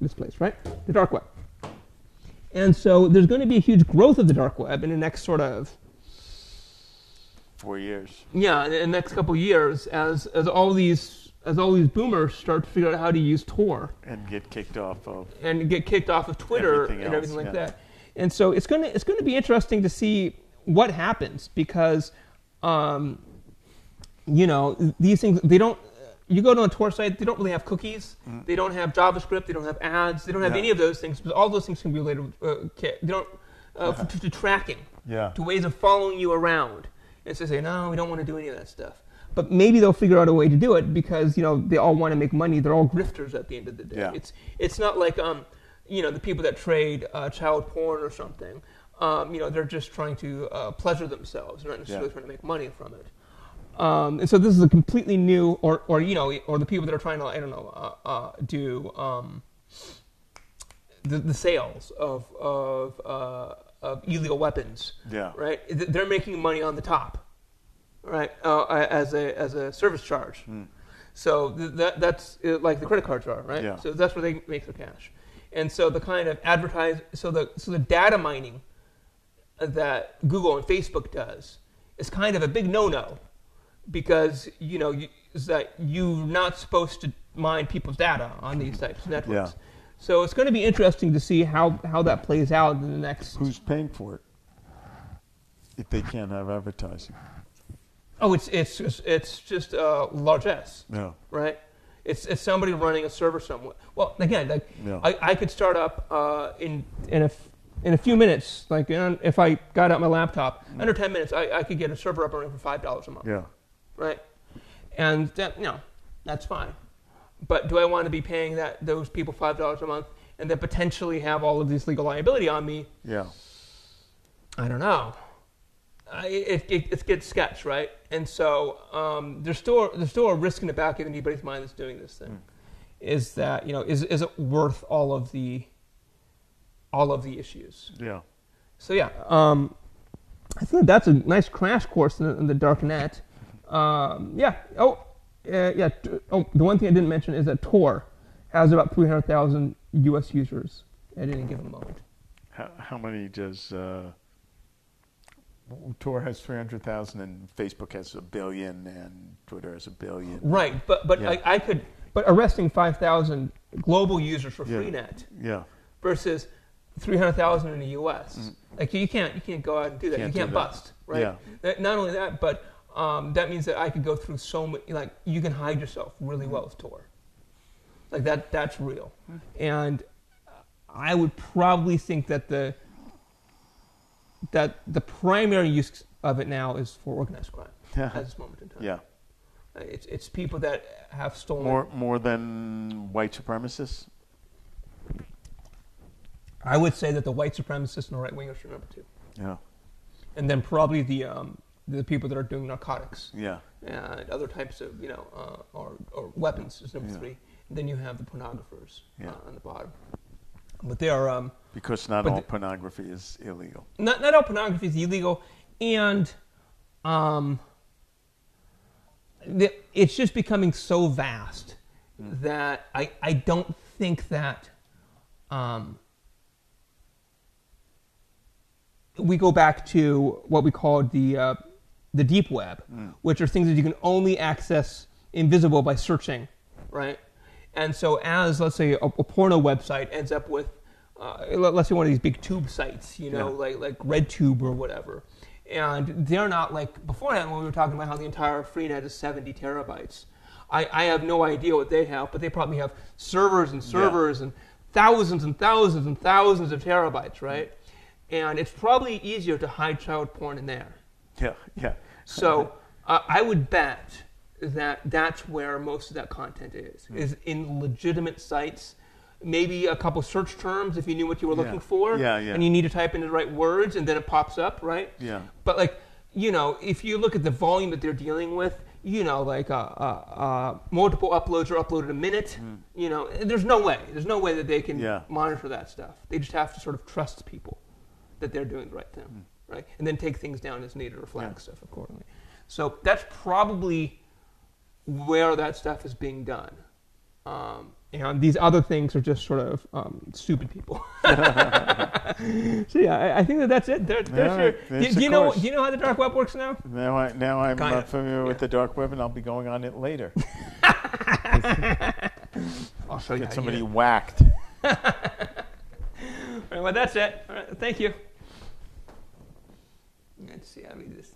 This place, right? The dark web. And so there's going to be a huge growth of the dark web in the next sort of Four years. yeah, in the next couple of years, as as all these as all these boomers start to figure out how to use Tor And get kicked off of. and get kicked off of Twitter Everything and everything like yeah. that. And so it's gonna it's gonna be interesting to see what happens because, um, you know, these things they don't you go to a Tor site, they don't really have cookies, they don't have JavaScript, they don't have ads, they don't have Yeah. any of those things. But all those things can be related. Uh, they don't uh, f- to, to tracking, Yeah. to ways of following you around. And so they say, no, we don't want to do any of that stuff. But maybe they'll figure out a way to do it because you know they all want to make money. They're all grifters at the end of the day. Yeah. It's it's not like um, you know the people that trade uh, child porn or something. Um, you know they're just trying to uh, pleasure themselves. They're not necessarily Yeah. trying to make money from it. Um, and so this is a completely new, or or you know, or the people that are trying to I don't know uh, uh, do um, the, the sales of of, uh, of illegal weapons Yeah. right? They're making money on the top, right? Uh, as a as a service charge. Hmm. So th- that that's uh, like the credit cards are, right? Yeah. So that's where they make their cash. And so the kind of advertise, so the so the data mining that Google and Facebook does is kind of a big no-no because you know you, is that you're not supposed to mine people's data on these types of networks. Yeah. So it's going to be interesting to see how, how that plays out in the next Who's paying for it? If they can't have advertising. Oh, it's it's just, it's just uh, largesse, No. right? It's it's somebody running a server somewhere. Well, again, like Yeah. I, I could start up uh, in in a f- in a few minutes. Like in, if I got out my laptop, under ten minutes, I, I could get a server up and running for five dollars a month, Yeah. right? And that you know that's fine. But do I want to be paying that those people five dollars a month and then potentially have all of these legal liability on me? Yeah. I don't know. I, it, it, it gets sketch, right? And so um, there's still there's still a risk in the back of anybody's mind that's doing this thing. Is that you know is is it worth all of the all of the issues? Yeah. So yeah, um, I think that's a nice crash course in the, in the dark net. Um, yeah. Oh, uh, yeah. Oh, the one thing I didn't mention is that Tor has about 300,000 U.S. users at any given moment. How, how many does uh, Tor has three hundred thousand and Facebook has a billion and Twitter has a billion. Right, but but Yeah. I, I could but arresting five thousand global users for Yeah. Freenet Yeah. versus three hundred thousand in the U.S. Like you can't you can't go out and do that. Mm. Can't you can't bust, right? Yeah. That- Not only that, but um, that means that I could go through so many. Like you can hide yourself really Mm. well with Tor. Like that that's real, and I would probably think that the that the primary use of it now is for organized crime at this moment in time. Yeah. Uh, It's it's people that have stolen More more than white supremacists. I would say that the white supremacists and the right wingers are number two, Yeah. and then probably the um, the people that are doing narcotics Yeah. and other types of you know uh, or or weapons is number Yeah. three. And then you have the pornographers Yeah. uh, on the bottom, but they are um, Because not But all the- pornography is illegal. not not all pornography is illegal, and um, the, it's just becoming so vast that I I don't think that um, we go back to what we called the uh, the deep web, which are things that you can only access invisible by searching, right? And so, as let's say a, a porno website ends up with, uh, let- let's say one of these big tube sites, you know, Yeah. like like RedTube or whatever, and they're not like beforehand when we were talking about how the entire freenet is 70 terabytes. I, I have no idea what they have, but they probably have servers and servers and thousands and thousands and thousands of terabytes, right? And it's probably easier to hide child porn in there. Yeah. Yeah. So uh, I would bet that that's where most of that content is, Hmm. is in legitimate sites. Maybe a couple search terms if you knew what you were Yeah. looking for, Yeah, yeah. and you need to type in the right words, and then it pops up, right? Yeah. But like, you know, if you look at the volume that they're dealing with, you know, like uh, uh, uh, multiple uploads are uploaded a minute. You know, there's no way. There's no way that they can. Yeah. monitor that stuff. They just have to sort of trust people that they're doing the right thing, Hmm. right? And then take things down as needed or flag stuff accordingly. So that's probably where that stuff is being done. Um, and these other things are just sort of um, stupid people. so yeah, I, I think that that's it. There, your, do, do you know? Do you know how the dark web works now? Now I now I'm Kinda, uh, familiar with the dark web and I'll be going on it later. I'll show you. Get somebody You whacked. All right, well, that's it. All right, thank you. Let's see how we do this.